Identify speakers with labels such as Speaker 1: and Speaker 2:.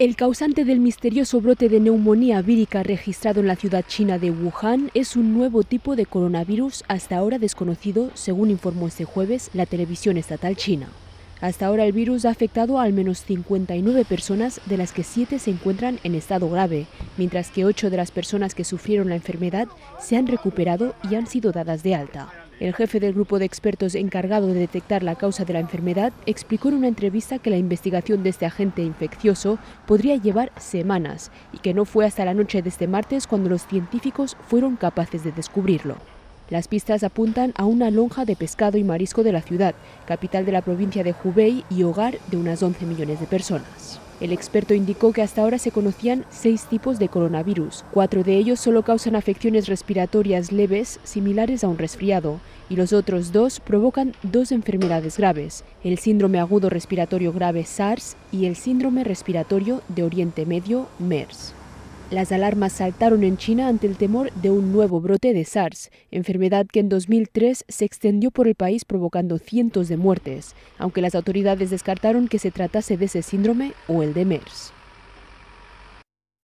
Speaker 1: El causante del misterioso brote de neumonía vírica registrado en la ciudad china de Wuhan es un nuevo tipo de coronavirus hasta ahora desconocido, según informó este jueves la televisión estatal china. Hasta ahora el virus ha afectado a al menos 59 personas, de las que 7 se encuentran en estado grave, mientras que 8 de las personas que sufrieron la enfermedad se han recuperado y han sido dadas de alta. El jefe del grupo de expertos encargado de detectar la causa de la enfermedad explicó en una entrevista que la investigación de este agente infeccioso podría llevar semanas y que no fue hasta la noche de este martes cuando los científicos fueron capaces de descubrirlo. Las pistas apuntan a una lonja de pescado y marisco de la ciudad, capital de la provincia de Hubei y hogar de unas 11 millones de personas. El experto indicó que hasta ahora se conocían seis tipos de coronavirus. Cuatro de ellos solo causan afecciones respiratorias leves similares a un resfriado y los otros dos provocan dos enfermedades graves, el síndrome agudo respiratorio grave SARS y el síndrome respiratorio de Oriente Medio MERS. Las alarmas saltaron en China ante el temor de un nuevo brote de SARS, enfermedad que en 2003 se extendió por el país provocando cientos de muertes, aunque las autoridades descartaron que se tratase de ese síndrome o el de MERS.